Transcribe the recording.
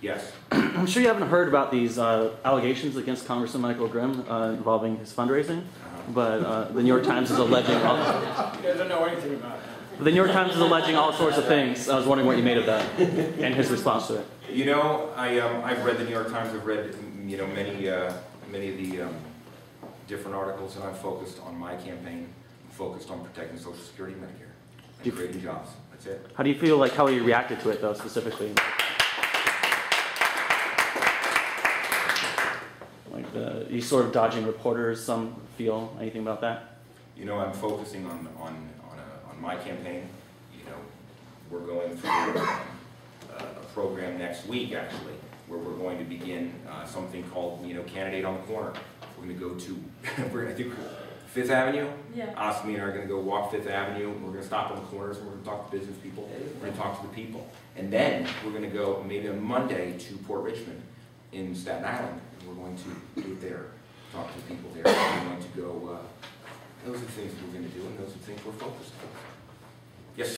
Yes, I'm sure you haven't heard about these uh, allegations against Congressman Michael Grimm uh, involving his fundraising, but uh, the New York Times is alleging all, He doesn't know anything about it. the New York Times is alleging all sorts of things. I was wondering what you made of that and his response to it. you know, I, um, I've read the New York Times, I've read, you know, many, uh, many of the, um, different articles, and I'm focused on my campaign, I'm focused on protecting Social Security and Medicare, and creating jobs, that's it. How do you feel like how he reacted to it though specifically? The, he's sort of dodging reporters. Some feel anything about that? You know, I'm focusing on, on, on, a, on my campaign. You know, we're going through um, a, a program next week, actually, where we're going to begin uh, something called, you know, Candidate on the Corner. We're going to go to, we're going to do Fifth Avenue. Yeah. Oscar and I are going to go walk Fifth Avenue. We're going to stop on the corners and we're going to talk to business people. We're going to talk to the people. And then we're going to go maybe on Monday to Port Richmond in Staten Island. And we're going to it there, talk to people there. We're going to go, uh, those are the things we're going to do and those are the things we're focused on.